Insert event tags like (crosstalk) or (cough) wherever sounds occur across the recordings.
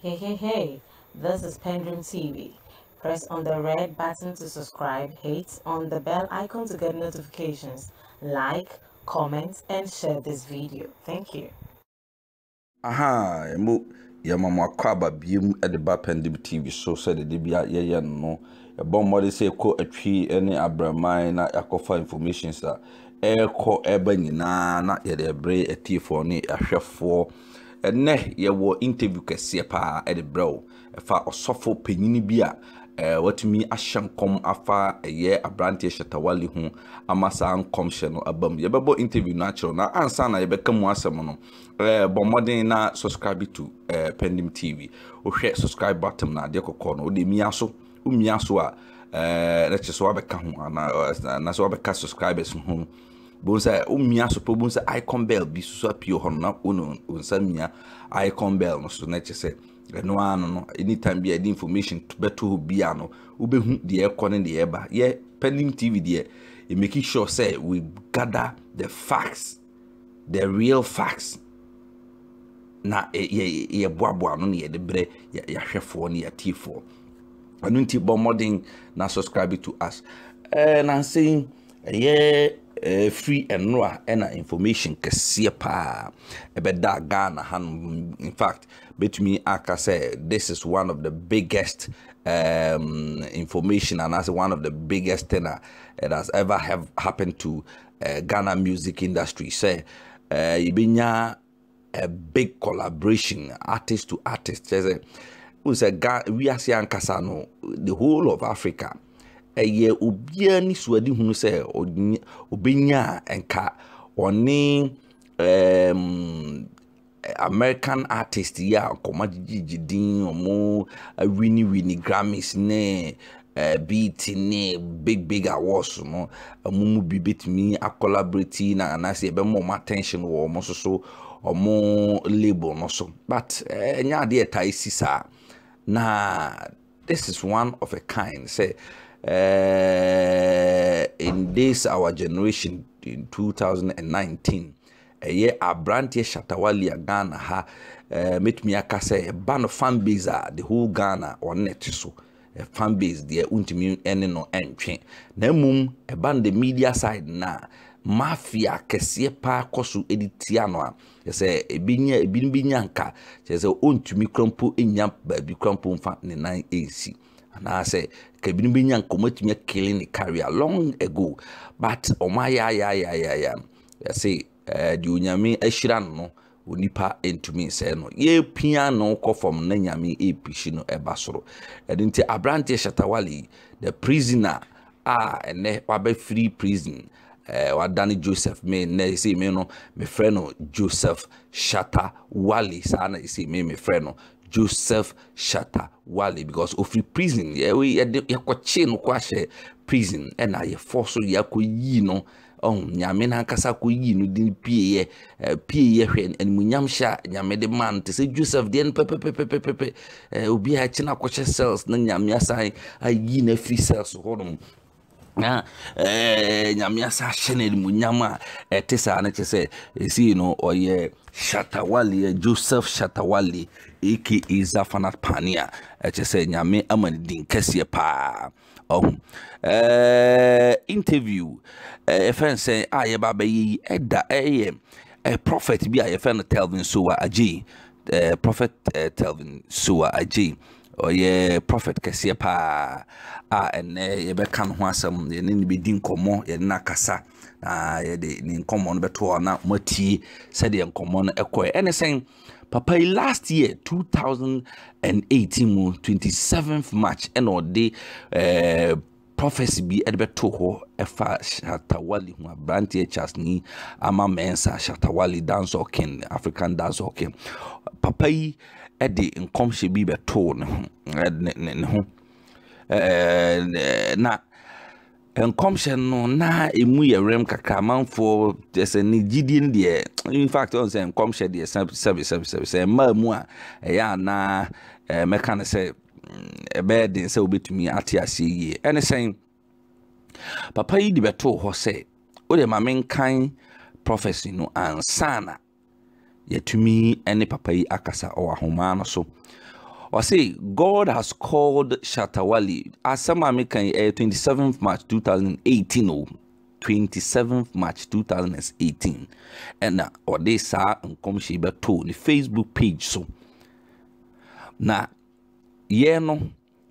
Hey, hey, hey, this is Pendulum TV. Press on the red button to subscribe, hit on the bell icon to get notifications, like, comment, and share this video. Thank you. aha emu yɛma mo akɔ aba biem de ba Pendulum TV so sɛde de bia yɛyɛ no no yɛbɔ mmɔde sɛ yɛkɔ atwi ne abraman na yɛakɔfa informations a ɛrekɔ ɛreba nyinaa na yɛde brɛ atiefoɔ ne ahwɛfoɔ ɛnɛ yɛwɔ interview kɛseɛ paa ɛde brɛ wo. Ɛfa ɔsɔfo panyini bi a ɛɛ watumi ahyɛ nkɔm afa ɛyɛ aberanteɛ hyɛtawale ho ama saa nkɔmhyɛ no aba yɛbɛbɔ interview no akyerɛw na ansa na yɛbɛka mu asɛm no ɛɛ bɔ mmɔden na subscribe to ɛɛ Pendulum TV wohwɛ subscribe button na adeɛ kɔkɔɔ no. Wode mia so womia so a ɛɛ kyerɛ sɛ wabɛka ho ana anaasɛ wabɛka subscribers ho bohu sɛ womia so pɛ bohu sɛ icon bell bi so apie hɔ no na wone wo nsa mia icon bell no so na kyerɛ sɛ ɛno ara no no anytime bi a ɛde information bɛto hɔ bia no wobɛhu deɛ ɛkɔ ne deɛ ɛba yɛ Pendulum TV deɛ yɛ making sure sɛ we gather the facts the real facts na yɛboaboa no ne yɛde berɛ yɛahwɛfoɔ ne yɛatiefoɔ ɛno nti bɔ mmɔden na subscribe to us. Uh, nansɛ ɛyɛ uh, free ɛnora ɛna information kɛseɛ paa ɛbɛda ghana in fact bɛtumi aka sɛ this is one of the biggest um, information and that's one of the biggest thing that has ever have happened to uh, ghana music industry. Sɛ yɛbɛnya a big collaboration artist to artist. Kyerɛ sɛ wohu sɛ wiase ankasa no the whole of africa ɛyɛ obiara ni suade hunu sɛ ɔbɛnya a nka. Ɔne um, american artist yi a nkɔmɔ gyegyegye din ɔmo awini wini grammys ne uh, beat ne big big awards no ɔmo mu bi betumi akɔlaborate na anaasɛ yɛbɛma ɔmo attention wɔ ɔmo nso so ɔmo label no so. But ɛnyɛ uh, ɛtaa esi saa. Na this is one of a kind sɛ uh, in this our generation in 2019 ɛyɛ aberanteɛ shatawale a ghana ha uh, mɛtumi aka sɛ ɛba no fan base the whole ghana ɔne te so fan base deɛ wontumi ɛne no ɛntwe na mmom ɛba no the media side na mafia kɛseɛ paa kɔ so de tia no a sɛ ebinya ebinom nka kyerɛ sɛ ɔntumi krampo nya baabi krampo mfa ne nan ɛresi anaasɛ ka ebinom bi nya nka ɔmo atumi akele ne career long ago but ɔmo ayɛ ayɛ ayɛ ayɛ ayɛ yɛsɛ ɛɛ deɛ onyame ahyira no no onipa ntumi nsɛɛ no. Yɛpia no kɔ fam na nyame ɛrepishi no ɛba soro. Ɛno nti aberanteɛ shatawale the prisoner a ɛnɛ wabɛfiri prison uh, wadane joseph. Me na ɛsɛ me no mefrɛ no joseph shata wale saa na ɛsɛ me mefrɛ no joseph shata wale because ofiri prison yɛkɔkye no kɔ ahyɛ prison ɛna yɛfɔ so yɛakɔ yi no ɔn nyame nankasa kɔ yi no de pieɛ pieɛ hwɛ animuonyam hyɛ a nyame de ma no te sɛ joseph deɛ no pɛpɛpɛpɛpɛ obiaa akyi no akɔhyɛ cells na nyame asan ayi no afiri cells hɔnom na nyame asa ahyɛ no animuonyam a ɛte saa no kyɛ sɛ ɛsii no ɔyɛ shatawale joseph shatawale aka zafanat pani a ɛkyɛ sɛ nyame ama no din kɛseɛ paa. Ɔho. Interview ɛfɛn sɛ a yɛba bɛyɛ yi ɛda ɛyɛ prophet bi a yɛfɛ no telvin soa agye prophet telvin soa agye ɔyɛ prophet kɛseɛ paa a ɛnɛ yɛbɛka no ho asɛm. Yɛne ne bɛdi nkɔmmɔ yɛne no akasa. Na yɛde ne nkɔmmɔ no bɛto na moatie sɛdeɛ nkɔmmɔ no ɛkɔɛ. Ɛne sɛn papa yi last year 2018 mu 27th march ɛna ɔde eh, prophecy bi ɛde bɛto hɔ ɛfa shatawale ho. Aberanteɛ charles ni ama mɛnsa shatawale dancehall king african dancehall king papa yi ɛde nkɔmhyɛ bi bɛtoo ne ho ne ho. Na nkɔmhyɛ no na emu yɛ rem kakra. Amanfoɔ sɛ ne gyidie no deɛ in fact ɔn sɛ nkɔmhyɛ deɛ sɛbi sɛbi sɛbi sɛ mmaa mu a ɛyɛ anaa mɛka no sɛ ɛbɛyɛ den sɛ wobɛtumi ate aseɛ yie. Ɛne sɛn papa yi de bɛtoo hɔ sɛ wode ma menkan prophecy no ansa na yɛtumi ne papa yi akasa ɔwɔ ahomaa no so ɔse god has called shatawali. Asɛm a meka ɛyɛ 27th march 2018 o. 27th march 2018 ɛna ɔde saa nkɔmhyɛ bɛtoo ne facebook page so. Na yɛn no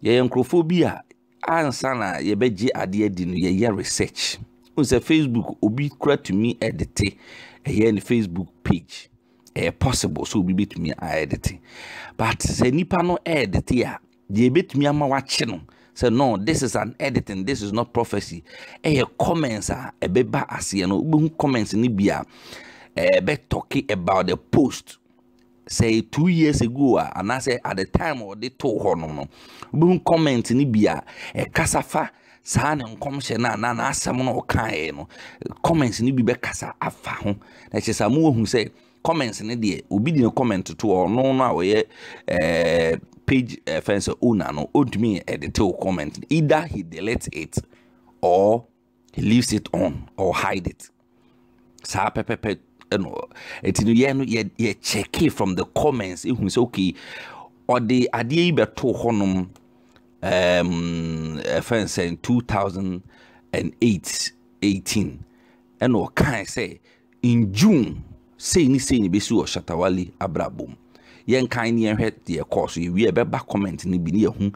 yɛyɛ nkurɔfoɔ bi a ansa na yɛbɛgye adeɛ di no yɛyɛ research. N sɛ facebook obi kura tumi ɛdete ɛyɛ ne facebook page ɛyɛ possible. So obi bɛtumi aɛdete but sɛ nipa no ɛɛdete a deɛ ɛbɛtumi ama wakye no sɛ no this is an editing. This is not prophecy. Ɛyɛ comments a ɛbɛba aseɛ no. Wobɛhu comments no bi a ɛbɛtɔke about the post. Sɛ two years ago a anaasɛ at the time ɔde too hɔ nom no wobɛhu comment no bi a ɛkasa fa saa ne nkɔmhyɛ no a na n'asɛm no ɔkaeɛ no comments no bi bɛkasa afa ho. Na kyerɛ sɛ mowahu sɛ comments no deɛ obi de ne comment to ɔno no a ɔyɛ eh, page eh, fɛn sɛ owner no ɔntumi edit wo comment. Either he delete it or he leaves it on or hide it. Saa pɛpɛpɛ ɛno ɛti no yɛn no yɛ yɛ check from the comments. Ehu sɛ okay ɔde adeɛ yi bɛto hɔnom um, ɛfɛn sɛ two thousand and eight eighteen. Ɛna ɔkan sɛ in june sei ne sei ne bɛsi wɔ shatta wale abrabom yɛnkan ne yɛnhwɛ deɛ kɔɔ so yɛwie ɛbɛba comment no bi ne yɛhu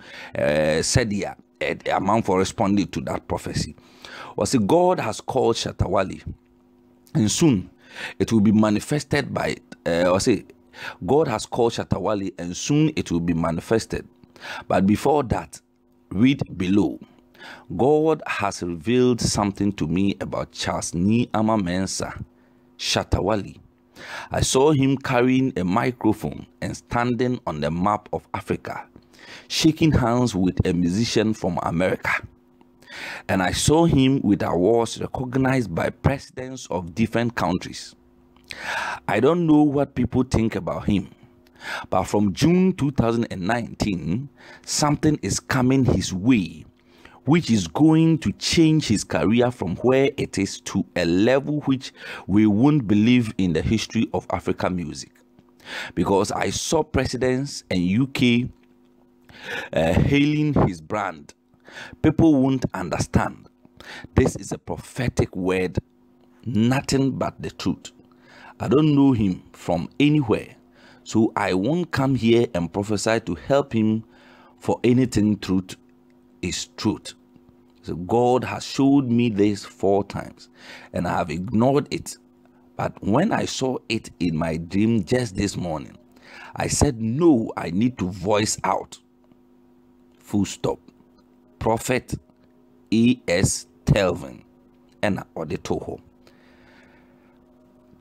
sɛdeɛ amanfoɔ responded to that prophecy. Wɔsɛ god has called shatta wale and soon it will be manifested by uh, wɔsɛ god has called shatta wale and soon it will be manifested. But before that read below. God has revealed something to me about Charles Nii Armah Mensah Shatawali. I saw him carrying a microphone and standing on the map of Africa, shaking hands with a musician from America. And I saw him with awards recognized by presidents of different countries. I don't know what people think about him, but from June 2019, something is coming his way which is going to change his career from where it is to a level which we won't believe in the history of African music. Because I saw presidents and UK uh, hailing his brand. People won't understand. This is a prophetic word, nothing but the truth. I don't know him from anywhere, so I won't come here and prophesy to help him for anything truth is truth. So God has showed me this four times and I have ignored it. But when I saw it in my dream just this morning, I said, No, I need to voice out. Full stop. Prophet E.S. Telvin. And Ode Toho.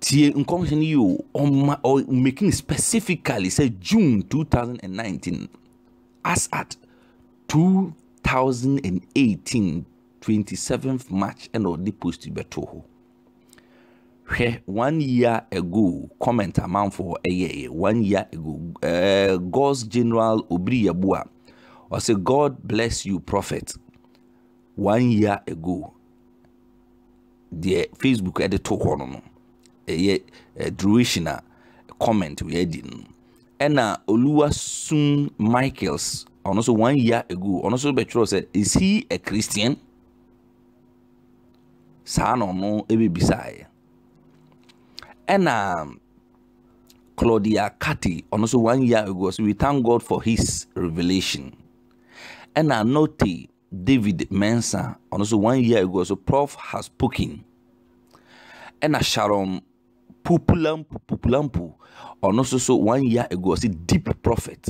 tie nkɔmhyɛ yi o ɔma making specifically say june 2019 as at 2018 27th march ɛna ɔde post bɛto hɔ. Hwɛ one year ago comment amanfoɔ ɛyɛɛyɛ one year ago. Uh, god's general obiri yabua ɔsɛ god bless you prophet. One year ago deɛ facebook ɛde to hɔ no no ɛyɛ duration a comment yɛadi no. Ɛna michaels nso one year ago nso bɛtwerɛ sɛ is he a christian? Saa na ɔno ɛbɛbisaeɛ ɛna um, claudia Kati ɔno nso one year ago so we thank god for his revelation. Ɛna uh, note david mensa ɔno nso one year ago so prof has spoken. Ɛna uh, sharon pupulampu pupulampu ɔno nso so one year ago ɔsi deep prophet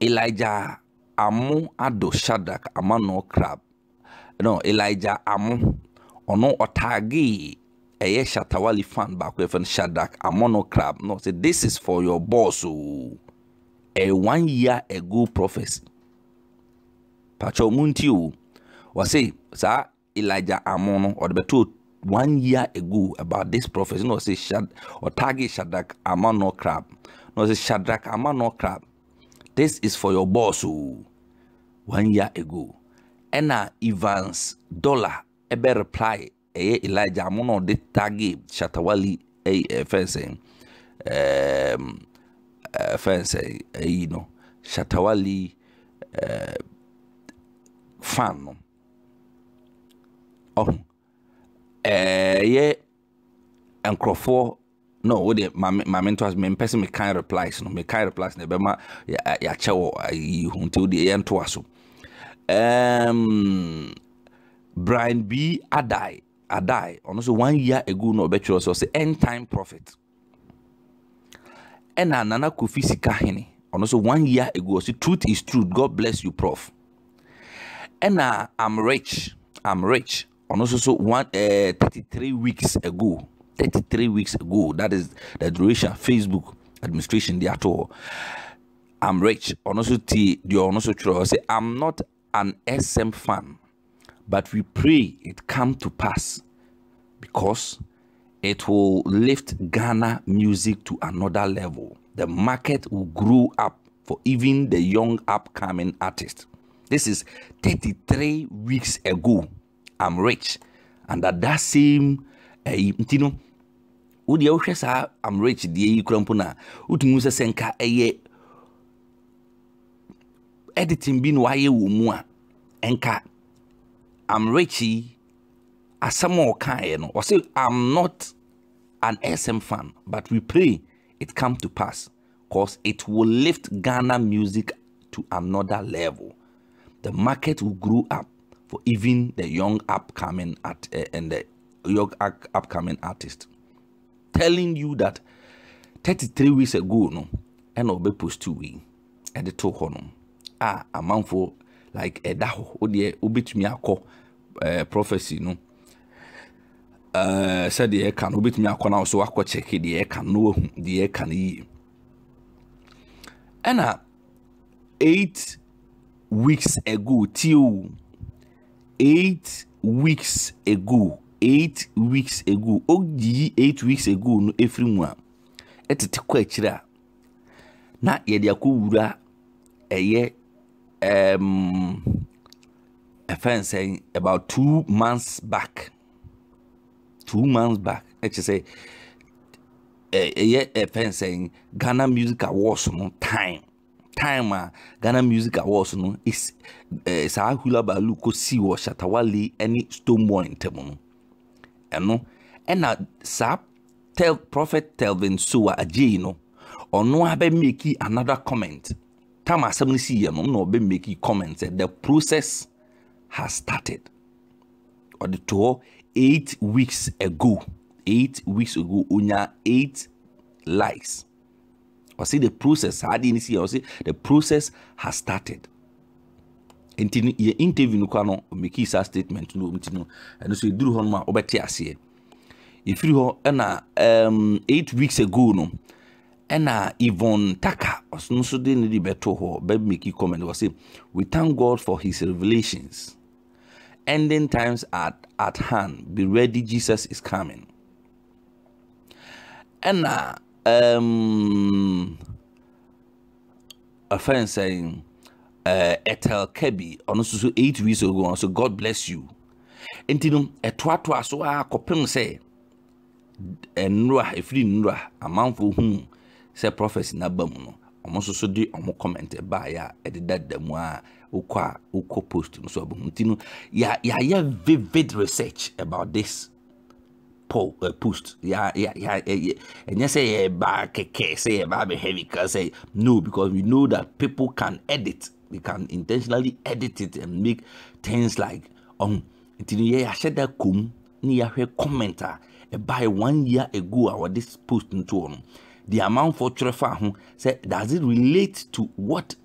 elijah amo ado shadrach amano crab no elijah amo ɔno ɔtaagee ɛyɛ shatawali fan baako yɛfɛ no amono crab no say this is for your boss o a one year ago prophecy. Patro mu nti o oh. wɔse saa elijah amo no ɔde bɛto one year ago about this prophecy. Na ɔse shad ɔtaagee shadrach amano crab na ɔse shadrach amano crab this is for your boss o one year ago ɛna evans dollar ɛbɛ reply ɛyɛ elijah amo na ɔde tagi shatawali ɛyɛ ɛfɛ sɛ ɛɛm fɛn sɛ ɛyi no shatawali uh, fan no. Ɔho ɛyɛ nkurɔfoɔ no wo deɛ maame nto ase mempɛ sɛ mekan replies no mekan replies no ɛbɛma yɛakyɛ wɔ ayi ho nti wo deɛ yɛntoa so. Um, brian b. Adai adai ɔno nso one year ago na ɔbɛtwerɛ sɛ ɔsɛ end time prophet. Ɛna nana kofi sika hene ɔno nso one year ago ɔsɛ truth is truth god bless you prof. Ɛna i'm rich i'm rich ɔno nso so one uh, 33 weeks ago 33 weeks ago. That is the duration Facebook administration they at all. I'm rich. Also. Say I'm not an SM fan, but we pray it come to pass because it will lift Ghana music to another level. The market will grow up for even the young upcoming artists. This is 33 weeks ago. I'm rich. And at that same, uh, you know, wodeɛ wohwɛ saa amrich deɛ yi kora mpo no a wotumi sɛ sɛ nka ɛyɛ editing bi na wayɛ wɔ mu a ɛnka amrich yi asɛm i'm not an sm fan but we pray it come to pass because it will lift ghana music to another level. The market will grow up for even the young upcoming art uh, and the young upcoming artist telling you that 33 weeks ago no ɛna ɔbɛ post wei ɛde to hɔ no. A amanfoɔ like ɛda hɔ wodeɛ wobɛtumi akɔ ɛɛ prophecy no. Ɛɛ sɛdeɛ ɛka no wobɛtumi akɔ na so akɔ check deɛ ɛka no wahu deɛ ɛka no yie. Ɛna eight weeks ago till eight weeks ago eight weeks ago. Oyiyi eight weeks ago no efiri mu a ɛtete kɔ akyire a na yɛde akɔ ɛyɛ ɛɛm ɛfɛn about two months back. Two months back. Ɛkyɛ sɛ ɛyɛ ɛfɛn sɛn ghana music awards no time. Time a ghana music awards no is ɛɛ saa hula balu kɔ si wɔ shatawale ɛne stonebwoy ntɛm no ɛno ɛna saa tel prophet telvin so a agyei no ɔno make another comment. Tam asɛm no si yɛ no na ɔbɛ make comment sɛ the process has started. Ɔde to hɔ eight weeks ago. Eight weeks ago onya eight likes ɔsi the process saa adeɛ no si yɛ ɔsi the process has started nti no yɛ interview no kora no ɔmeki saa statement no nti no ɛno so ɛduru hɔ nom a wobɛte um, eight weeks ago no ɛna yvonne taka ɔno nso de ne de comment wɔ se we thank god for his revelations. Ending times at, at hand. Be ready. Jesus is coming. Ɛna um, ɔfɛn sɛn uh, Etel Kebi ɔno nso so eight weeks ago ɔno so God bless you. Nti no ɛtoatoa so a kɔpem sɛ nnura efiri nnura amanfo hu sɛ prophecy n'aba mu no ɔmo nso so de ɔmo comment baayɛ a ɛdeda da mu a wokɔ a wokɔ post no so abɛhu nti no yà yàyɛ vivid research about this po uh, post. Yà yà yà ɛnyɛ sɛ yɛ ba kɛkɛ sɛ yɛ ba bɛ heavy ka sɛ no because we know that people can edit we can intentionally edit it and make things like um nti no yɛ ahyɛ da kom ne comment a ɛbaeɛ one year ago a wɔde post nto hɔ no the amanfoɔ twerɛ fa ho sɛ does it relate to what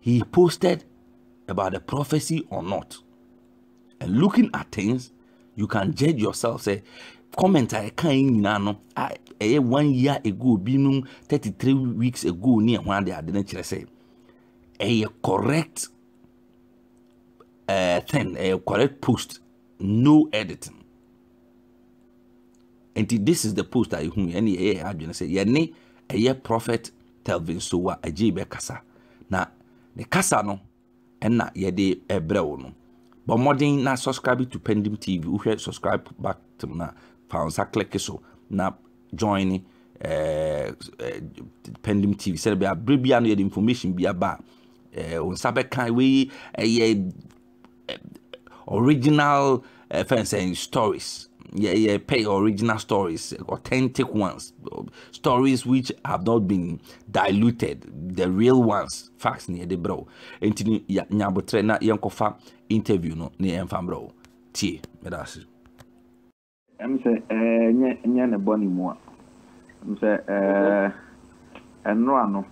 he posted about the prophecy or not? And looking at things you can judge yourself say comment a ɛka yi nyinaa no a ɛyɛ one year ago binom thirty three weeks ago ne ɛho ade ade no kyerɛ sɛ ɛyɛ correct uh, thing ɛyɛ correct post no editing. Nti this is the post a yɛhu ɛne ɛyɛ adwene sɛ yɛne ɛyɛ prophet telvin so a agye bɛkasa na ne kasa no ɛna yɛde ɛbrɛ wo no. Bɔ mmɔden na subscribe to pending tv wohwɛ subscribe back to na fa nsa click so na join ɛɛ pending tv sɛdeɛ bɛ abere bi a no yɛde information bi aba wɔn nsa bɛka wei original ɛfɛn sɛn stories yeah, pay original stories, authentic ones, stories which have not been diluted, the real ones, facts near the bro. Enti ya nyabotre na yankofa interview no ne emfa bro. Tie, medasi. Em sɛ ɛɛ nyɛ nyɛ ne bɔ ne mu a em sɛ ɛɛ ɛnora no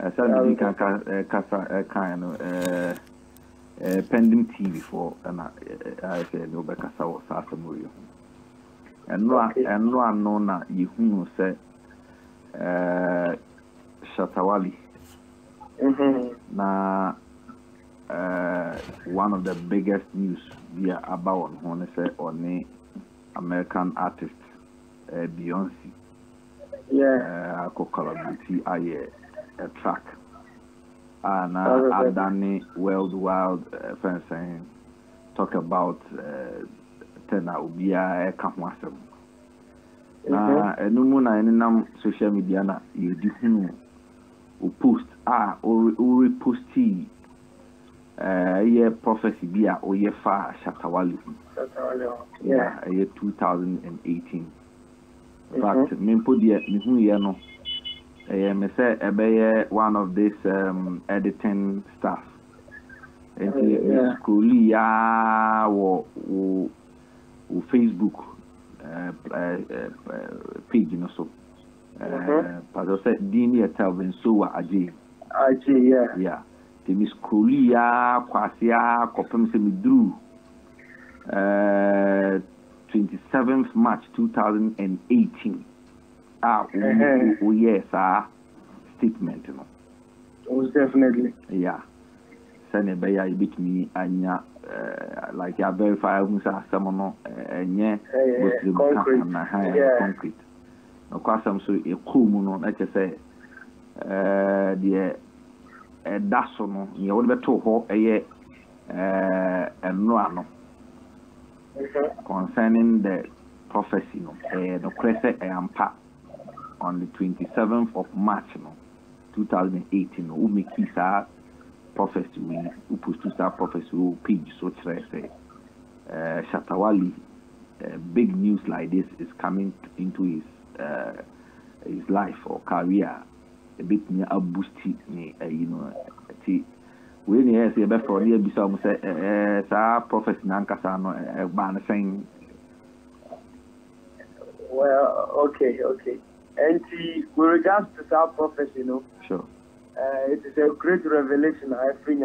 ɛsɛ ne bi ka ka kasa ɛkan no ɛɛ. Uh, pendream tv for ɛna ayɛ sɛ ne wobɛkasa wɔ saa asɛm wɔ yi ho ɛno ano na yɛhunu sɛ uh, shatawali mm-hmm. na uh, one of the biggest news bi a aba wɔ ne ho ne sɛ ɔne american artist uh, beyonce yeah. akɔ collabority ayɛ a track a na adane world wild uh, talk about tɛn a obiara ɛka ho asɛm na ɛno mu na ɛnenam social media na yɛdi hunu o post ah, uh, a ɔreposti ɛyɛ prophecy bi a ɔyɛ fa shatta wale. Ho ɛyɛ 2018 in fact mempo deɛ mehu yɛ no ɛyɛ me sɛ ɛbɛyɛ one of this um, editing staff. Nti scrolli yaa wɔ wo wo facebook uh, uh, uh, page no so. Pasɛ sɛ din ne yɛ telvin sowa agye agye yeah. Yeah nti me scrolli yaa kɔ ase yaa kɔpem sɛ meduru uh, 27th march 2018 a woyɛ saa statement no? Most definitely. Eh, eh, eh, yeah sɛne ɛbɛyɛ a yɛbɛtumi anya like yɛ verify hu sɛ asɛm no ɛnyɛ bosrem ka anaha ɛyɛ concrete. nɔkɔ asɛm so yɛkɔɔ mu no na kyɛ sɛ deɛ ɛda so no neɛ wode bɛtoo hɔ ɛyɛ ɛnora no concerning the prophecy no ɛyɛ nokorɛ sɛ ɛyɛ ampa on the 27th of March no 2018 no wo make saa prophecy we wo post saa prophecy wo page so kyerɛ sɛ eh? uh, Shatawali uh, big news like this is coming into his uh, his life or career ebetumi aboosti ne ɛyi no ti wei ne yɛ sɛ yɛbɛfrɛ ɔne yɛbisa wɔn sɛ ɛɛ saa prophecy nankasa no ɛbaa ne sɛn. well okay okay. And with regards to that prophecy, you know, sure. Uh, it is a great revelation I bring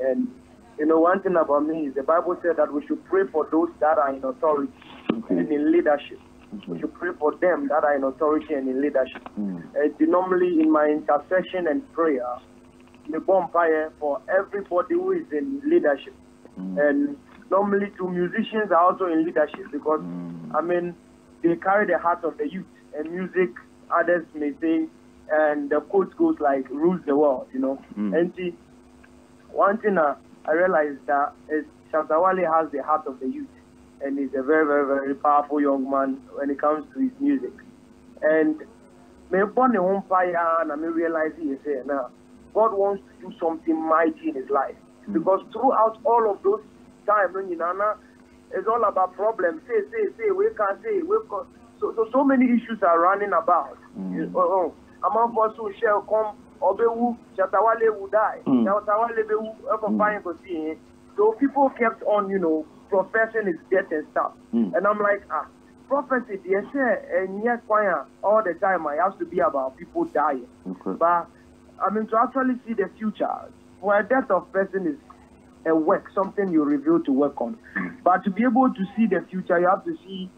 and you know one thing about me is the Bible said that we should pray for those that are in authority okay. and in leadership. We should pray for them that are in authority and in leadership. Mm. Uh, normally in my intercession and prayer, the bonfire for everybody who is in leadership. Mm. And normally two musicians are also in leadership because mm. I mean they carry the heart of the youth and music others may say and the quote goes like rules the world you know mm. and see one thing uh, i realized that is Shatta Wale has the heart of the youth and he's a very very very powerful young man when it comes to his music and me born a home fire and I may realize he is here now God wants to do something mighty in his life mm. because throughout all of those times when you know it's all about problems. Say, say, say, we can say, we can. So, so, so many issues are running about. Mm. Oh, oh. Among us who shall come, Obewu, Shatta Wale will die. Shatta Wale will ever find So people kept on, you know, professing his death and stuff. Mm. And I'm like, ah, prophecy, yes, and yes, all the time. I have to be about people dying. Okay. But I mean, to actually see the future, a death of person is a work, something you reveal to work on. But to be able to see the future, you have to see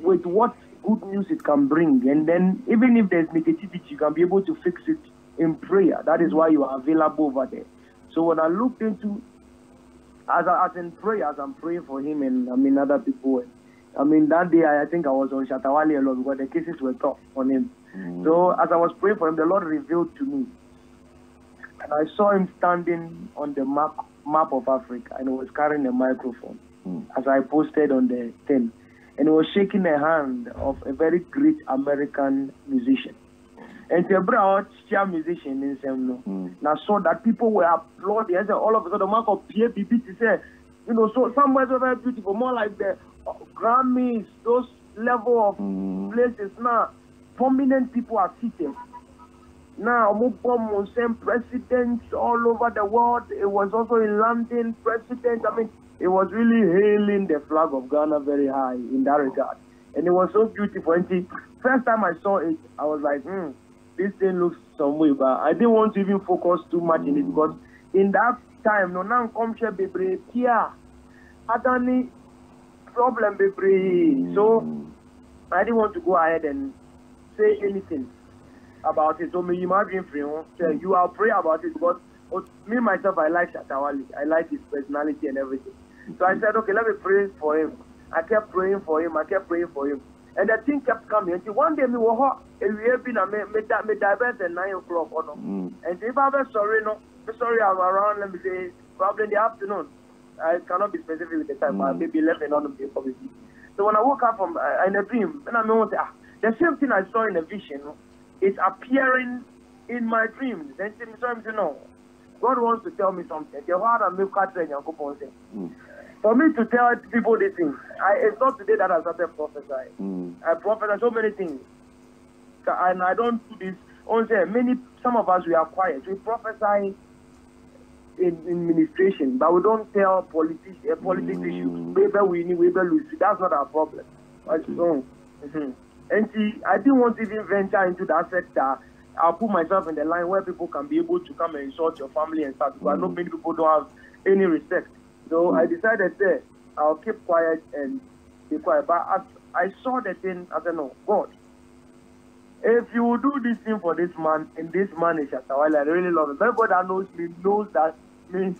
with what good news it can bring. And then even if there's negativity, you can be able to fix it in prayer. That is why you are available over there. So when I looked into, as, I, as in prayer, as I'm praying for him and I mean other people, I mean that day I, I think I was on Shatawali a lot because the cases were tough on him. Mm. So as I was praying for him, the Lord revealed to me. And I saw him standing on the map map of Africa and he was carrying a microphone Mm. as I posted on the thing. and he was shaking the hand of a very great American musician. And the broad musician in some And Now saw that people were applauding. I said, all of a sudden, Mark of PABB to say, you know, so somewhere so very beautiful, more like the uh, Grammys, those level of Mm. places now. Prominent people are seated. Now, Mubom same presidents all over the world. It was also in London, president. I mean, it was really hailing the flag of Ghana very high in that regard. And it was so beautiful. And see, first time I saw it, I was like, hmm, this thing looks some way, but I didn't want to even focus too much in it because in that time, no, now come share bebre, kia, adani problem bebre. So I didn't want to go ahead and say anything about it. So me, you be free. huh? So you, I'll pray about it because oh, me myself, I like Shatawali. I like his personality and everything. So I said, okay, let me pray for him. I kept praying for him. I kept praying for him. And the thing kept coming. Until one day, me was hot. And we have been a me me di- me divert at nine o'clock or no. Mm. And if I'm sorry, no, sorry, I'm around. Let me say probably in the afternoon. I cannot be specific with the time, but Mm. maybe eleven on the day probably. So when I woke up from uh, in a dream, and I know ah, the same thing I saw in a vision no, is appearing in my dreams. Then me so I'm saying, no, God wants to tell me something. The heart and milk cat and Yankopon say. Mm. For me to tell people these things, I, it's not today that I started prophesying. Mm. I prophesy so many things. And I don't do this. Only many, some of us, we are quiet. We prophesy in, in administration, but we don't tell politics, uh, politics Mm. issues. Whether we need, whether lose. That's not our problem. Okay. no. Mhm. And see, I didn't want to even venture into that sector. I'll put myself in the line where people can be able to come and insult your family and stuff. Because I know Mm. many people don't have any respect. So I decided that I'll keep quiet and be quiet. But as I saw the thing, I said, no, God, if you will do this thing for this man, and this man is Shatawale, I really love him. Everybody that knows me knows that (laughs) me,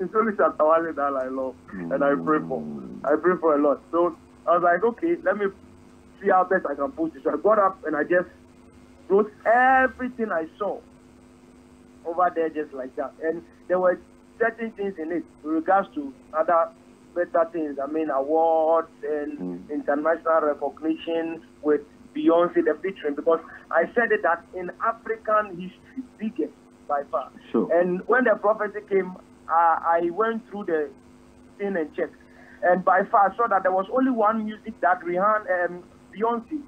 it's only Shatawale that I love, and I pray for. I pray for a lot. So I was like, okay, let me how best I can post it. So I got up and I just wrote everything I saw over there just like that. And there were certain things in it with regards to other better things. I mean, awards and Mm. international recognition with Beyonce the featuring because I said it that in African history, biggest by far. Sure. And when the prophecy came, uh, I went through the thing and checked. And by far, I saw that there was only one music that Rihanna, um, Beyonce,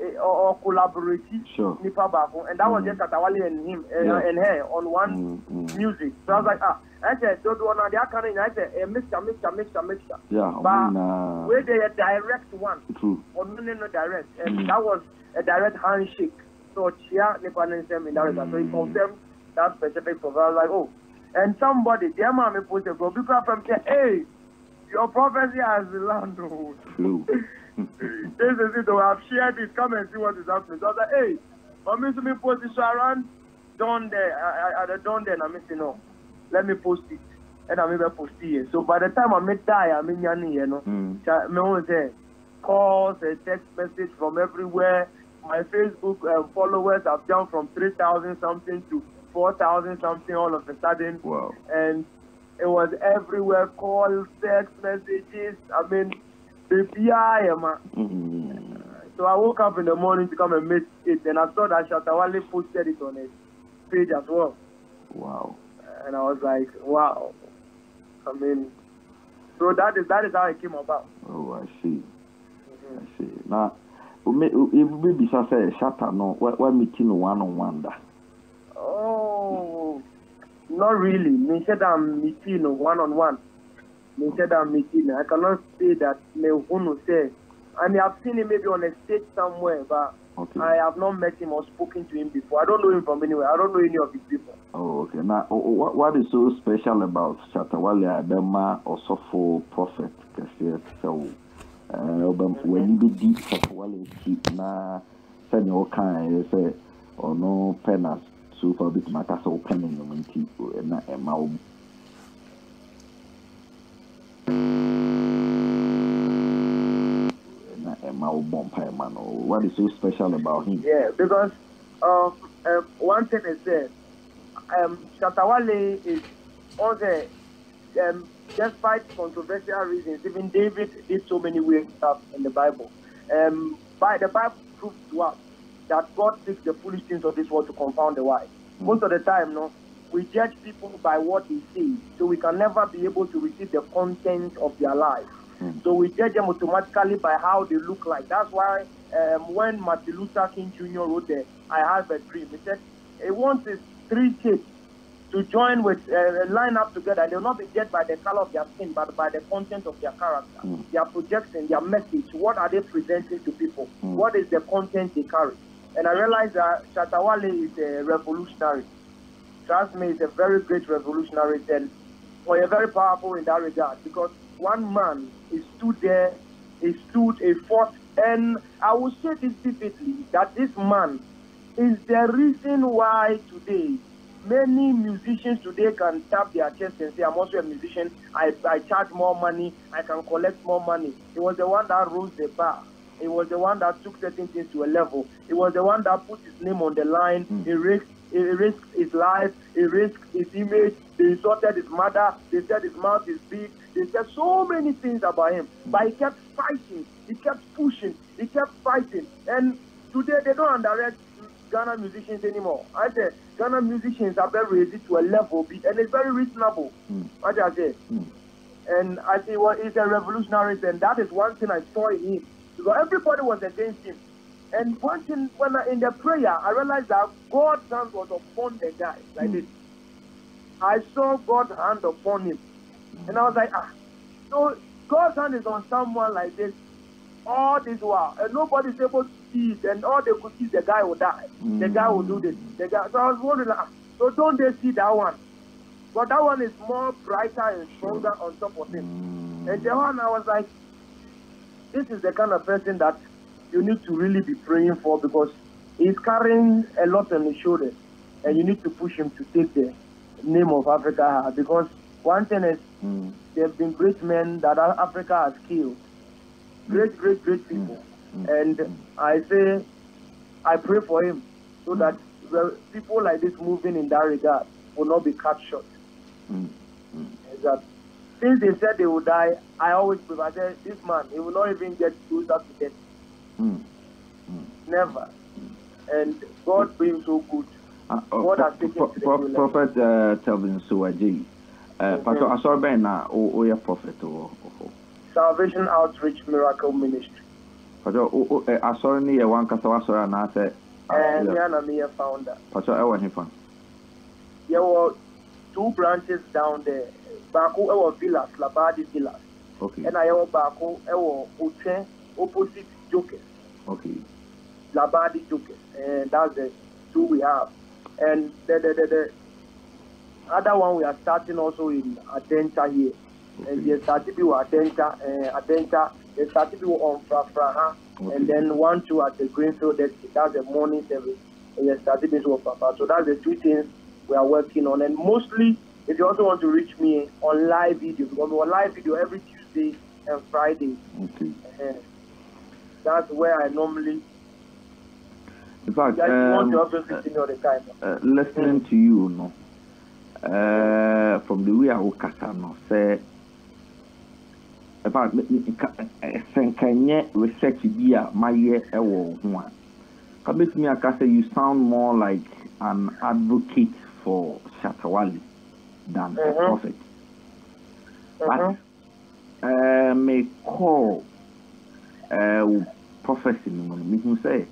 eh, or, or collaborated Sure. Nipa Bafu, and that was Mm. just Shatta Wale and him uh, Yeah. and her on one Mm, mm. music. So I was like, ah, I said, don't do one of the kind of, I said, eh, mixture, mixture, mixture, mixture. Yeah, But I mean, uh, where they a direct one, true. or no, no, no, direct, and Mm. that was a direct handshake. So Chia Nipa and them in that regard. So he Mm. confirmed that specific program. I was like, oh, and somebody, their mom posted, bro, people from say, hey, your prophecy has landed. (laughs) (laughs) This is it. though. I've shared it. Come and see what is happening. So I was like, hey, for me to me post this around down there, I, I, at the down there, and I'm missing no. Let me post it. And I'm even post it. So by the time I meet die, I'm in Yanni, you know. Mm. Me always say, calls and text message from everywhere. My Facebook uh, followers have jumped from 3,000 something to 4,000 something all of a sudden Wow. and it was everywhere calls, text messages. I mean, the PI, man. Mm. So I woke up in the morning to come and meet it, and I saw that Shatawale posted it on his page as well. Wow. And I was like, wow. I mean, so that is that is how it came about. Oh, I see. I see. Now, sɛ shata no wa meeti no one on one da Oh, not really. Me said I'm meeting one on one. Instead of meeting, I cannot say that Mehunu said. I mean, I've seen him maybe on a stage somewhere, but okay. I have not met him or spoken to him before. I don't know him from anywhere. I don't know any of his people. Oh, okay. Now, oh, oh, what, what is so special about Shatawale Adema or Osofo Prophet? Kasi so, uh, when you di Shatawale ti na sani okan say, se no, penas super bit makasa okan ni nti na ema obu. What is so special about him Yeah, because um, um, one thing is that um, Shatta Wale is on the um, despite controversial reasons, even David did so many weird stuff in the Bible. Um, by the Bible proves to us that God takes the foolish things of this world to confound the wise. Mm. Most of the time, no, we judge people by what they see, so we can never be able to receive the content of their life. Mm. So we judge them automatically by how they look like. That's why um, when Martin Luther King Jr. wrote the I Have a Dream, he said he wants his three kids to join with, uh, line up together. They will not be judged by the color of their skin, but by the content of their character, mm. their projection, their message. What are they presenting to people? Mm. What is the content they carry? And I realized that Shatta Wale is a revolutionary. Trust me, he's a very great revolutionary and well, very powerful in that regard because one man he stood there, he stood a fought, and I will say this vividly that this man is the reason why today many musicians today can tap their chest and say, I'm also a musician, I, I charge more money, I can collect more money. He was the one that rose the bar. He was the one that took certain things to a level. He was the one that put his name on the line. Mm. He risked he risked his life, he risked his image, they insulted his mother, they said his mouth is big, they said so many things about him. But he kept fighting, he kept pushing, he kept fighting. And today they don't underrate Ghana musicians anymore. I said Ghana musicians are very raised to a level, and it's very reasonable. Mm. What I say. Mm. And I say, well, he's a revolutionary, and that is one thing I saw in him. Because everybody was against him. And one thing, when I, in the prayer, I realized that God's hand was upon the guy, like mm. this. I saw God's hand upon him. And I was like, ah. So God's hand is on someone like this all this while, and nobody's able to see it, and all they could see the guy will die. Mm. The guy will do this. The guy. So I was wondering, like, ah, so don't they see that one? But that one is more brighter and stronger on top of him. And the one I was like, this is the kind of person that you need to really be praying for because he's carrying a lot on his shoulders, and you need to push him to take the name of Africa because one thing is mm. there have been great men that Africa has killed great, great, great people. Mm. And I say, I pray for him so that people like this moving in that regard will not be cut short. Mm. That since they said they will die, I always said, this man, he will not even get closer to death. Mm. Never. And God being so good. Uh, uh, God has taken pro- pro- Prophet uh, Telvin Suwaji. Uh, mm-hmm. Pastor Asorben na o prophet o. Salvation Outreach Miracle Ministry. Pàtó asọrọ ni yẹ wọn kasa wasọrọ anaasẹ. Ẹ ní àná mi yẹ founder. Wọ nífa. Yẹ wọ two branches down there. Baako wọ Villas, Labadi Villas. Okay. Ẹna yẹ wọ baako ẹ wọ Otwe opposite Okay. Labadi Jokers. And that's the two we have. And the, the, the, the other one we are starting also in Adenta here. and they started to Adenta, uh, Adenta, they started to on Frafraha, okay. and then one, two at the Greenfield, that, that's the morning service, and they started to Papa. So that's the two things we are working on. And mostly, if you also want to reach me on live video, because on live video every Tuesday and Friday. Okay. Uh, that's where I normally. In fact, um, uh, uh, listening mm. to you, no, uh, from the way I woke up, no, say sɛ nka nyɛ research bi a mayɛ wɔ ho a ka bɛtumi aka sɛ you sound more like an advocate for shatawali than uh-huh. a mm-hmm. prophet uh-huh. but uh, mekɔɔ uh, prophecy no mu no mehu sɛ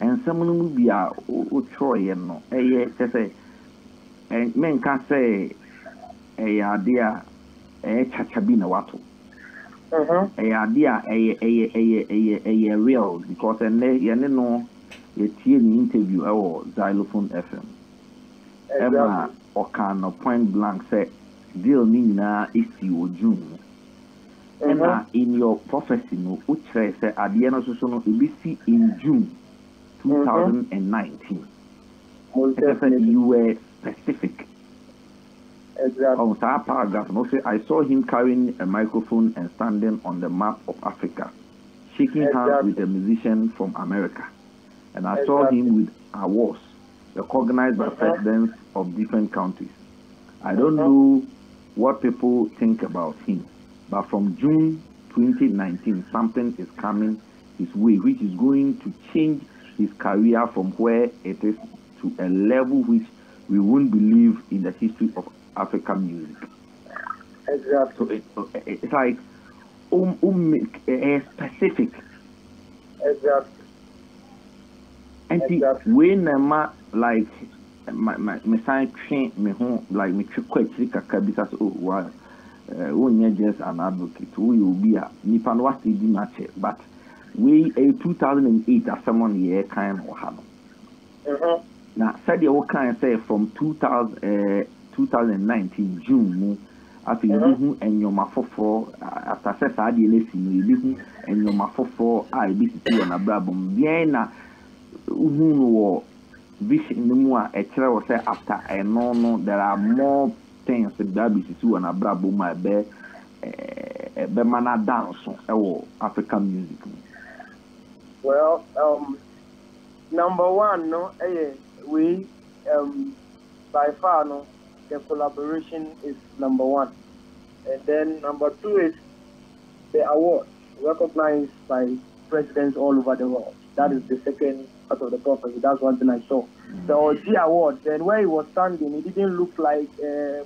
nsɛm no mu bi a wotwerɛeɛ no ɛyɛ kyɛ sɛ menka sɛ ɛyɛ adeɛ a ɛyɛ kyakya bi na wato ɛyɛ adeɛ a ɛyɛ ɛyɛ ɛyɛ ɛyɛ ɛyɛ real because ɛnɛ yɛne no yɛtie ne interview ɛwɔ xylophone fm ɛma ɔka no point blank sɛ deal ne nyinaa esi wɔ june ɛna in your prophecy no wokyerɛ sɛ adeɛ no soso no in june two thousand and nineteen ɛkyɛ sɛ you were specific. Exactly. On that paragraph, also, I saw him carrying a microphone and standing on the map of Africa, shaking exactly. hands with a musician from America. And I exactly. saw him with awards recognized by uh-huh. presidents of different countries. I don't uh-huh. know what people think about him. But from June 2019, something is coming his way, which is going to change his career from where it is to a level which we won't believe in the history of African music. Exactly. So it, it's like um, um, uh, specific. Exactly. And Exactly. we never like my my me san twe me ho like me twe kɔ akyiri kakra bi sa so oh wow wonyɛ just an advocate woyɛ obi a nipa no wase di no akyɛ but wei ɛyɛ 2008 asɛm no yɛ kan no wɔ ha no Mhm. na sɛdeɛ wokae sɛ from 2000, eh, 2019 june mu afei yɛbɛhu nnwoma foforɔ a- after sɛ saa deɛ no asi no yɛbɛhu nnwoma foforɔ a yɛbɛsisi wɔ n'abrabɔ mu deɛn na wohu no wɔ vision no mu a ɛkyerɛ wɔ sɛ after ɛno no there are more things baa bɛsisi wɔ n'abrabɔ mu a ɛbɛ ɛbɛma no ada nso ɛwɔ african music mu Well, um, number one, no, we, um, by far, no, the collaboration is number one. And then number two is the award recognized by presidents all over the world. That is the second part of the prophecy. That's one thing I saw. The OG Award, then where he was standing, it didn't look like uh,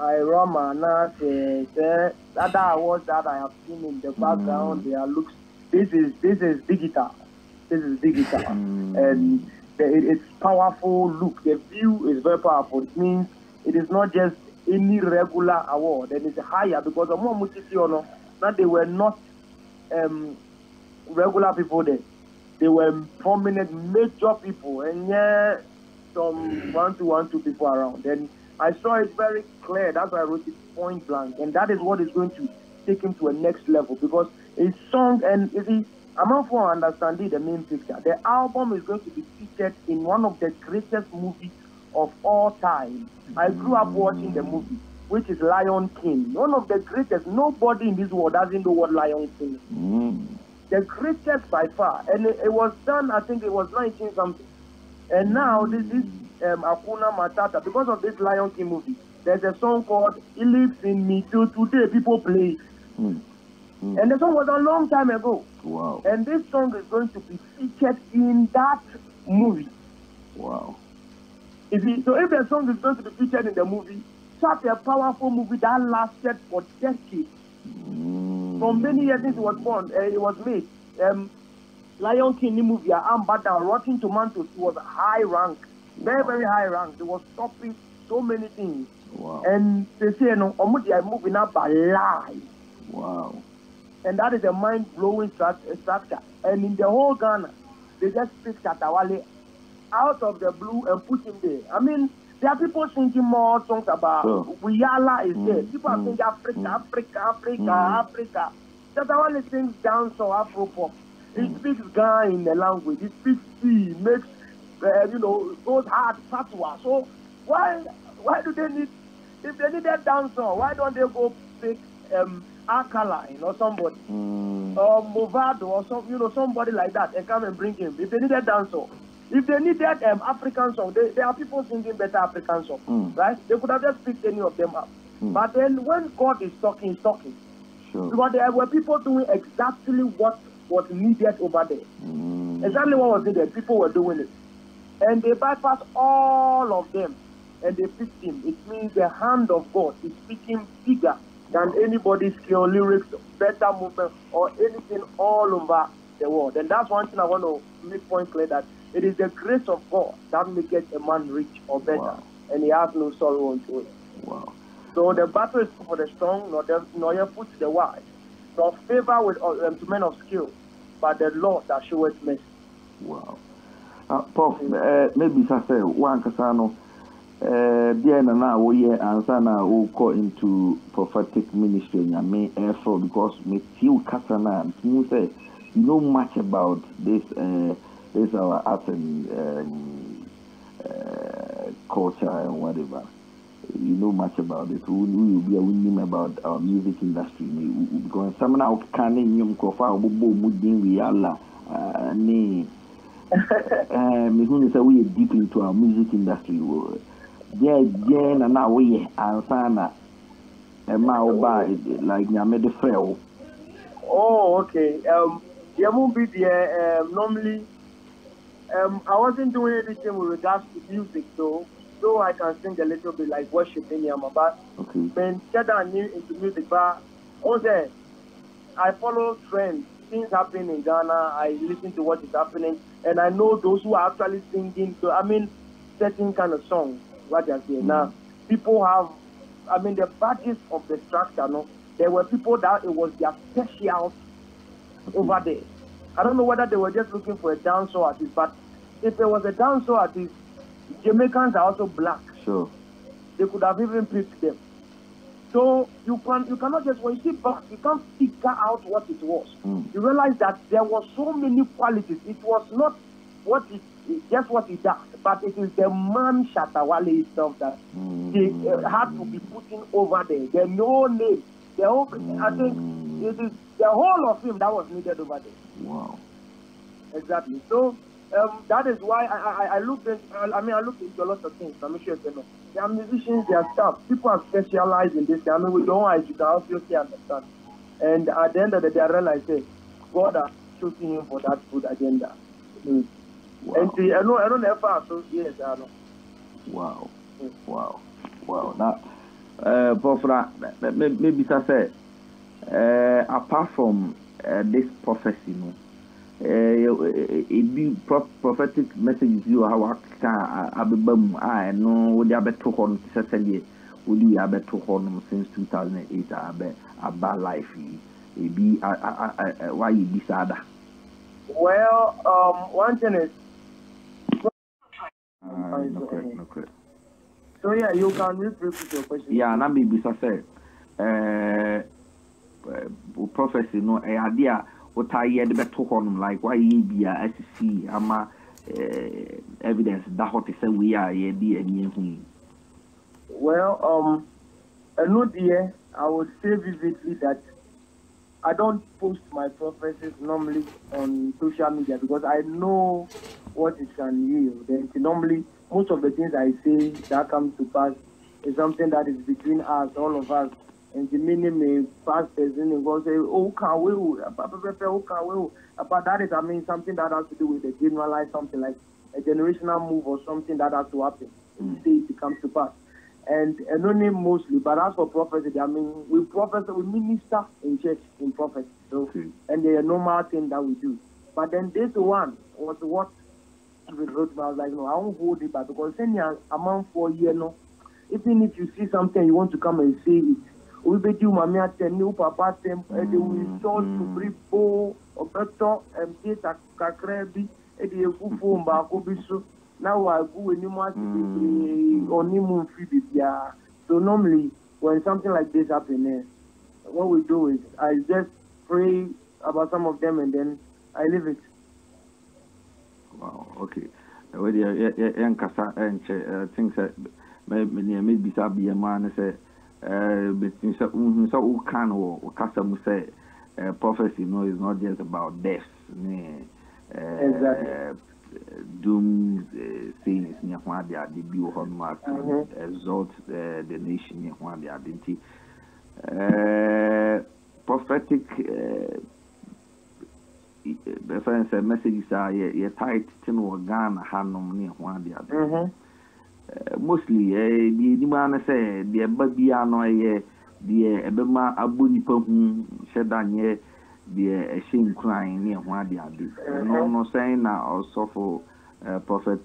Irama, not uh, the other awards that I have seen in the background. They are looks. This is this is digital. This is digital, and the, it, it's powerful. Look, the view is very powerful. It means it is not just any regular award, and it's higher because the more Musisi no, that they were not um, regular people there. They were prominent, major people, and yeah, some one to one, two people around. And I saw it very clear. That's why I wrote it point blank, and that is what is going to take him to a next level because his song and you see, I'm not for understanding the main picture. The album is going to be featured in one of the greatest movies of all time. I grew up watching the movie, which is Lion King. One of the greatest. Nobody in this world doesn't know what Lion King is Mm. the greatest by far. And it, it was done, I think it was 19 something. And now this is um, Akuna Matata. Because of this Lion King movie, there's a song called He Lives in Me. Till today, people play it. Mm. And the song was a long time ago. Wow. And this song is going to be featured in that movie. Wow. If so if the song is going to be featured in the movie, such a powerful movie that lasted for decades. Mm. from many years since it was born, uh, it was made. Um, Lion King movie, Ambada, Rotten Tomatoes was a high rank, very very high rank. They was stopping so many things, Wow. and they say no, Omo they are moving up by lie, Wow. and that is a mind blowing structure. And in the whole Ghana, they just picked Katawale out of the blue and put him there. I mean, there are people singing more songs about Sure. Wiyala is there. Mm, People are mm, singing Africa, mm. Africa, Africa, Mm. Africa. Katawale sings dance or Afro pop. He speaks Ghana in the language. He speaks C, makes, uh, you know, those hard, fatwa. So why why do they need, if they need a dancer, why don't they go pick um, Alkaline or somebody? Mm. or Mavado or some, you know, somebody like that and come and bring him. If they needed dancer, if they needed um, African song, they, there are people singing better African song, Mm. right? They could have just picked any of them up. Mm. But then when God is talking, he's talking. Sure. Because there were people doing exactly what was needed over there. Mm. Exactly what was needed. People were doing it. And they bypass all of them and they picked him. It means the hand of God is speaking bigger than anybody's skill, lyrics, better movement, or anything all over the world. And that's one thing I want to make point clear that it is the grace of God that maketh a man rich or better, Wow. and he has no sorrow unto it. Wow. So the battle is for the strong, nor the nor foot the wise, nor favor with uh, um, to men of skill, but the Lord that showeth mercy. Wow. Uh, Prof, uh, maybe sa sɛ wankasa no uh, deɛ na na woyɛ ansa na wokɔ into prophetic ministry nyame ɛfrɛ because metie wo kasa no a sɛ you know much about this uh, this our art um, uh, culture and whatever you know much about it we will be a winning about our music industry because some na wokeka ne nnwom nkurɔfoɔ a wɔbobɔ mu uh, ne (laughs) uh, mehu sɛ woyɛ deep into our music industry wɔ deɛ deɛ na na woyɛ ansa na ɛma a woba like nyame de frɛ wo Oh, okay. Um, yeah, movie there. Um, normally, um, I wasn't doing anything with regards to music, though. Though I can sing a little bit like worship in Yama, but okay when I new into music, but also I follow trends. Things happen in Ghana. I listen to what is happening, and I know those who are actually singing. So I mean, certain kind of songs. What I say now, people have. I mean, the badges of the structure. No, there were people that it was their special over there. I don't know whether they were just looking for a dancehall artist, but if there was a dancehall artist, Jamaicans are also black. sure They could have even picked them. So you can you cannot just when you see back, you can't figure out what it was. Mm. You realize that there were so many qualities. It was not what it just what he does, but it is the man Shatta Wale itself that they uh, had to be putting over there. The no name, the whole. I think it is the whole of him that was needed over there. wow Exactly. So um, that is why I, I, I looked at, I mean, I looked into a lot of things. I'm sure you know. There are musicians, there are staff. People are specialized in this. I mean, your own eyes, you can obviously understand. And at the end of the day, I realized, hey, God has chosen him for that good agenda. Mm. And see, I know, I don't ever associate, I know. wow wow wow na uh, pɔfra mebisa sɛ uh, apart from uh, this prophecy no uh, ebi pro prophetic messages bi wɔ ha waka abeba mu a ɛno wode abɛto hɔ no sɛ sɛdeɛ wode yi abɛto hɔ nom since 2008 a abɛ aba life yi. Ebi wayɛ bi saa da. Well, um, one thing is, Ah, so yeah, you can repeat your question. ya na mebisa sɛ ɛɛ, ɛɛ, prophecy no ɛyɛ adeɛ a wotaa yɛ de bɛto hɔ nom like wayɛ bi a asisi ama ɛɛ, evidence da hɔ te sɛ wei a yɛde ani ahu Well, um, know dear, I would say vividly that I don't post my prophecies normally on social media because I know what it can yield. And normally, most of the things I say that comes to pass is something that is between us, all of us. And the meaning pass person and go say, oh, can we? Oh, can we? But that is, I mean, something that has to do with a generalized something like a generational move or something that has to happen. You mm. say it comes to pass and only mostly. But as for prophecy, I mean, we prophesy, we minister in church in prophecy, so Okay. and the normal thing that we do. But then this one was what we wrote. I was like, no, I won't hold it back because then you're among four year no. Even if you see something, you want to come and say it. wobɛdi mame atɛm ne wo papa atɛm ɛde wo sɔ tubiri poo ɔbɛtɔ ɛmpe kakra bi ɛde ɛgu fon baako bi so na wɔagu w'anim ase bebree ɔne mu mfi biribiara so normally when something like this happen eh, what we do is i just pray about some of them and then i leave it. Wow okay. Wede yɛnkasa ɛnkyɛ things sɛ nea mebisa biamaa ne sɛ sɛ woka no wɔ wo kasa mu sɛ ɛɛ prophecy no is not just about death ne ɛɛ Exactly. doom eh, sayings ne ho ade ade bi wɔ hɔ nom a to exalt eh, the nation ne ho ade ade nti eh, prophetic eh, bɛfɛ no sɛ messages a yɛ tight te no wɔ ghana hanom ne ho ade ade. Eh, mostly deɛ ɛnim a no sɛ deɛ ɛba biara no ɛyɛ deɛ ɛbɛma abɔ nipa hu hyɛ da nyɛ deɛ ɛhyɛ nkuran ne ɛho ade ade ɛno no sɛn na ɔsɔfo eh, prophet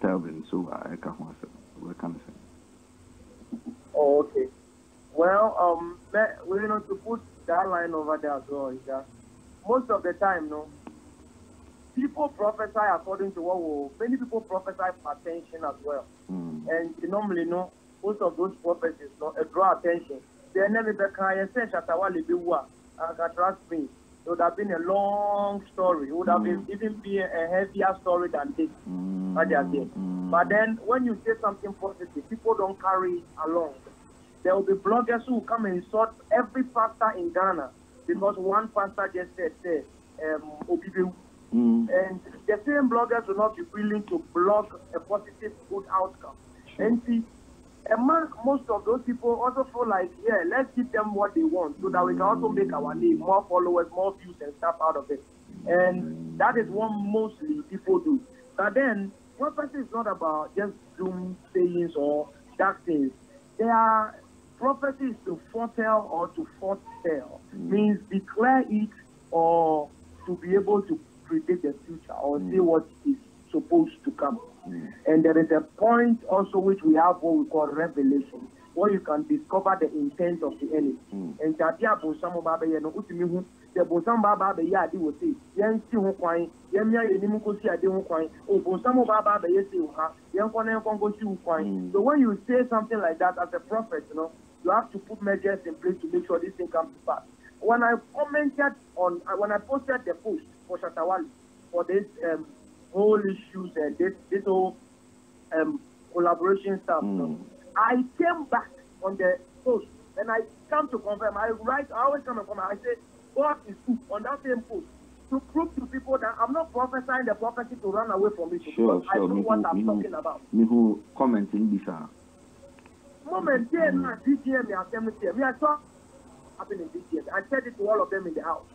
telvin so a ɛka ho asɛm wɔka no sɛ oh, okay well um we know to put that line over there as well is that most of the time no? People prophesy according to what will many people prophesy for attention as well Mm, and you normally know most of those prophecies no, uh, draw attention. They never kind. You say Shatta Wale Bewa, and can trust me. It would have been a long story. It would have been even be a, a heavier story than this. mm, they are saying. mm, But then when you say something positive, people don't carry it along. There will be bloggers who come and insult every pastor in Ghana because one pastor just said, say, um, mm, and the same bloggers will not be willing to blog a positive good outcome. And see, among most of those people also feel like, yeah, let's give them what they want so that we can also make our name, more followers, more views and stuff out of it. And that is what mostly people do. But then, prophecy is not about just doom sayings or dark things. There are prophecies to foretell or to foretell, means declare it or to be able to predict the future or see what is supposed to come. And there is a point also which we have what we call revelation, where you can discover the intent of the enemy. And tade abonsam ba bɛyɛ no wotumi hu sɛ bonsam ba ba bɛyɛ ade wɔ sei yɛnsi ho kwan yɛmmea yɛnim nkɔsi ade ho kwan o bonsam ba ba bɛyɛ sei wɔ ha yɛnkɔ na yɛnkɔ nkɔsi ho kwan so when you say something like that as a prophet you know you have to put measures in place to make sure this thing comes to pass when i commented on uh, when i posted the post for shatta wale for this um, whole issues and this this whole um, collaboration stuff. know, I came back on the post and I come to confirm. I write, I always come and confirm. I say, God is good on that same post to prove to people that I'm not prophesying the prophecy to run away from it Sure, because I sure. know Me what who, I'm talking who, about. me who commenting this. Uh, Moment now, DGM, me, assembly, me, I saw happen in DGM. I said it to all of them in the house.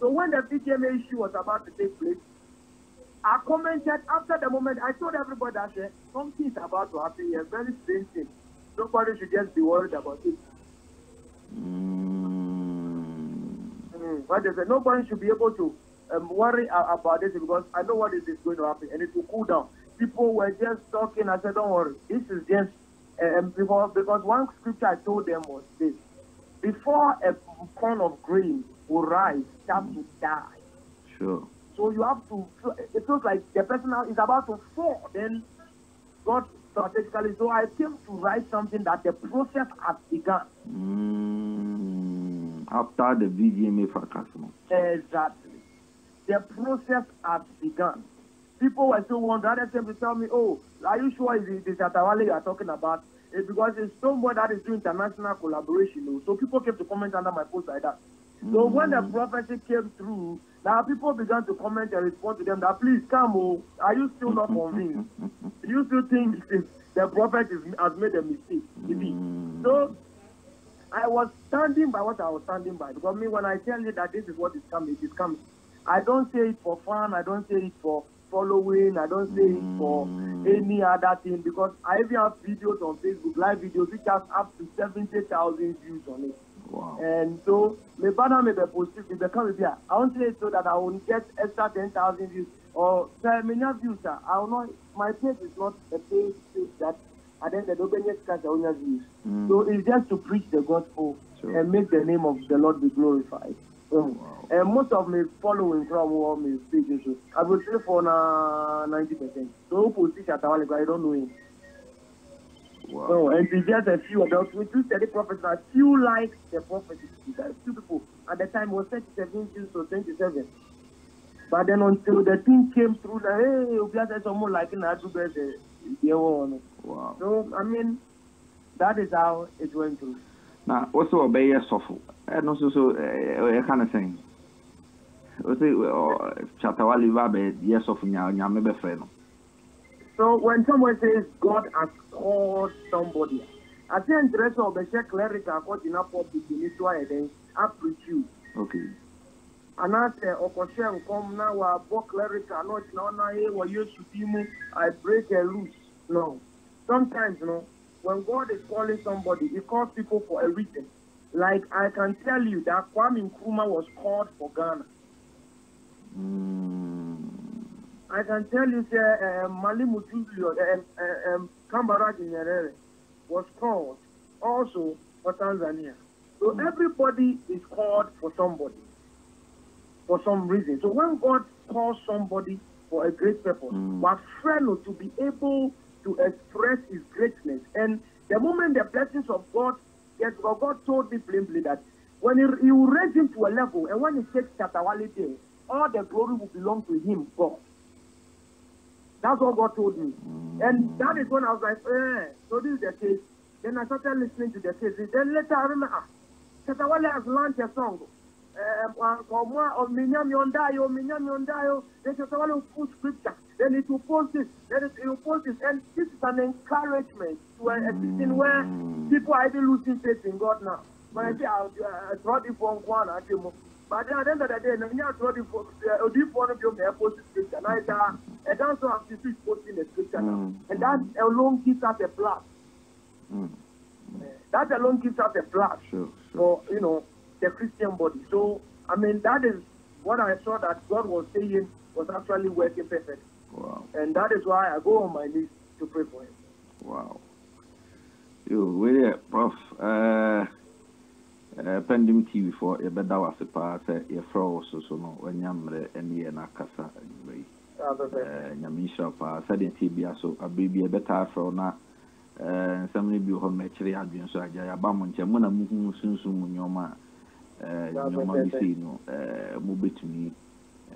So when the DGM issue was about to take place, I commented after the moment. I told everybody that eh, something is about to happen here. Very strange thing. Nobody should just be worried about it. mm, Mm. But they said nobody should be able to um, worry a- about this because I know what is going to happen and it will cool down. People were just talking. I said, don't worry. This is just um, because because one scripture I told them was this: before a corn of grain will rise, has to die. sure. So you have to. It feels like the person now is about to fall. Then God strategically. So I came to write something that the process has begun. Mm, after the VGMA fracas. Exactly. The process has begun. People were still wondering, others came to tell me, oh, are you sure it's the Shatta Wale you are talking about? It's because it's someone that is doing international collaboration. oh. So people came to comment under my post like that. So when the prophecy came through, now people began to comment and respond to them that please come, oh, are you still not convinced? Do you still think the prophet is, has made a mistake? See? So I was standing by what I was standing by. Because me, when I tell you that this is what is coming, it is coming. I don't say it for fun. I don't say it for following. I don't say it for any other thing. Because I even have videos on Facebook, live videos, which have up to 70,000 views on it. Wow. And so, my banner may be positive, may become here. I want to say it so that I will get extra 10,000 views or so many views. sir. I will not, my page is not a page, that and then the open catch the owner's views. So it's just to preach the gospel Sure. and make the name of the Lord be glorified. Um, And most of my following from all my pages, I will say for na 90%. So, position at all, I don't know him. Wow. No, and it's just a few of those. We do study prophets, a few like the are few people. At the time, it was 37 Jews or 27. But then until the thing came through, that, hey, we have someone like in Adu Wow. So, I mean, that is how it went through. na wosɛ ɔbɛyɛ sɔfo ɛno nso so ɛka no sɛn wosɛ shatta wale ba bɛyɛ sɔfo nya nyame bɛfrɛ no So when someone says God has called somebody, I say interest of the check cleric according to what you need to then with you. okay And I say, Okoshe and come now, a book cleric are not now, now, here, what you should be, I break a loose. No. Sometimes, know, when God is calling somebody, He calls people for a reason. Like I can tell you that Kwame Nkrumah was called for Ghana. mm, I can tell you, sir, uh, Mali Mutulio, uh, uh, um, Kambara Nyerere was called also for Tanzania. So everybody is called for somebody, for some reason. So when God calls somebody for a great purpose, Mm. what friend to be able to express his greatness. And the moment the blessings of God, yes, God God told me plainly that when he, he will raise him to a level, and when he takes Shatta Wale there, all the glory will belong to him, God. That's what God told me. And that is when I was like, eh, so this is the case. Then I started listening to the case. Then later I remember, ah, Chatawale has launched a song. Ominyami Ondayo, Ominyami Ondayo, they just want to put scripture. Then it will post this, then it will post this. And this is an encouragement to a, season where people are even losing faith in God now. But I say, I'll draw the one you. But then at the end of the day, you draw the phone, uh, the phone of mail post scripture. Now it's a, a dance of the street posting the scripture now. And that alone gives us a plus. Mm. That alone gives us a plus Sure, for you know the Christian body. So I mean that is what I saw that God was saying was actually working perfect, Wow. and that is why I go on my knees to pray for him. Wow. You, Yo, wei prof uh, uh, Pendim TV for yɛbɛda wo ase paa sɛ yɛfrɛ wo so so no wanya mmerɛ ne yɛ no akasa anwummerɛ yi. Eh, nyame nhyira wo paa sɛdeɛ tie bia so aberɛ bi yɛbɛtaa frɛ na eh, nsɛm no bi hɔ yɛ adwene so agya yɛaba mo nkyɛn mo na muhu sunsum mu nneɔma a eh, Yeah, nneɔma bɛtɛtɛ. bi sei no eh, mobɛtumi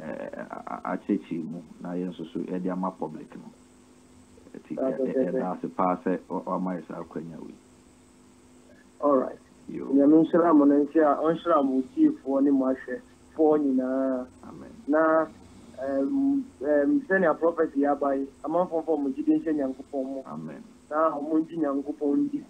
eh, a- a- akyerɛkyerɛ mu na yɛn nso so yɛde ama public no nti yɛ- yɛ- yɛda ase paa sɛ wa- wama yɛ saa akwanya wei All right. Yo Nyame nhyira mo no nhyira ɔnhyira mo tiefoɔ ne mo ahwɛfoɔ nyinaa na sɛnea prophecy aba yi amanfoɔfoɔ mo gyide nhyɛ nyankopɔn mu na ɔmo ngye nyankopɔn ndi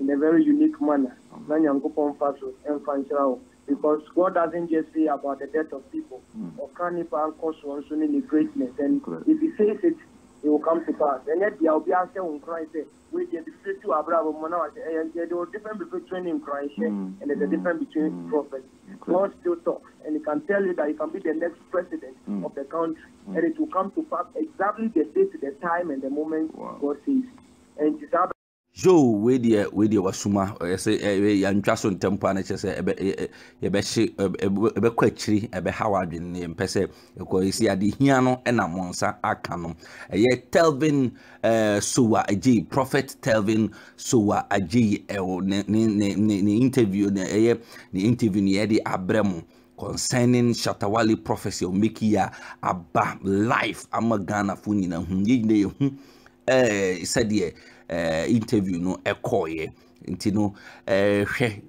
in a very unique manner. Na Nyankopɔn fa so ɛmfa nhyira wo. Because God doesn't just say about the death of people. Mm. Ɔka nipa nkɔ so nso ne ne greatness. And if he says it, it will come to pass. And obi ahyɛ wo nkran sɛ wei deɛ bibi tu abrabɔ mu na wahyɛ ɛyɛ ndeɛ there was difference between nkran hyɛ Mm. and there's a difference between Mm. prophets. God still talks and he can tell you that you can be the next president Mm. of the country and it will come to pass exactly the date, the time and the moment Wow. God says. And yo wei deɛ wei deɛ wasuma ɛyɛ sɛ ɛyɛ yɛantwa so ntɛm po a no kyerɛ sɛ ɛbɛ- ɛ- ɛ- yɛbɛhye ɛbɛ- ɛbɛ- ɛbɛkɔ akyiri ɛbɛha wɔ adwene no yɛmpɛ sɛ ɛkɔ ɛsi ade hia no ɛna mo nsa aka no. Ɛyɛ telvin eh, sowa agye prophet telvin sowa agye ɛwɔ ne ne ne ne ne interview ne ɛyɛ ne interview ne yɛde abrɛ mo concerning shatawali prophecy ɔmeki a aba life ama ghanafoɔ nyinaa hu yɛ nyinaa yɛhu eh, sɛdeɛ eh, interview no ɛkɔɔyɛ. Nti no eh, hwɛ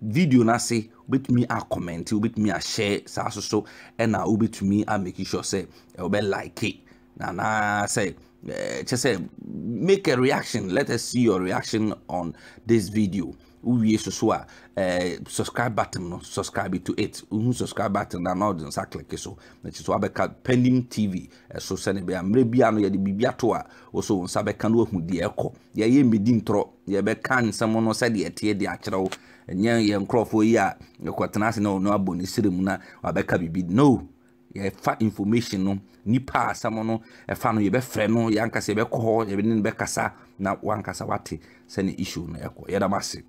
video no ase wobɛtumi acomment wobɛtumi ahyɛ saa so so ɛna wobɛtumi amake sure sɛ wobɛlike na anaasɛ eh, kyɛ sɛ make a reaction. Let us see your reaction on this video wowie so so a eh, subscribe button no subscribe to it. Wohu subscribe button na na ɔde nsa click so na kyerɛ so wabɛka pending tv ɛso sɛne bɛa mmerɛ bia no yɛde biribi ato a wo so wo nsa bɛka no wahu deɛ ɛkɔ yɛyɛ mmɛdi ntorɔ yɛbɛka nsɛm no sɛdeɛ ɛteɛ de akyerɛ wo. Ɛnyɛ yɛ nkurɔfoɔ yi a yɛkɔtena ase na ɔno abɔ ne serɛ mu na wabɛka biribi no yɛfa information no nipa asɛm no ɛfa no yɛbɛfrɛ no yɛankasa yɛbɛkɔ hɔ yɛbɛne no bɛkasa na wankasa wate sɛne issue no ɛkɔ yɛdam ase